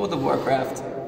World of Warcraft.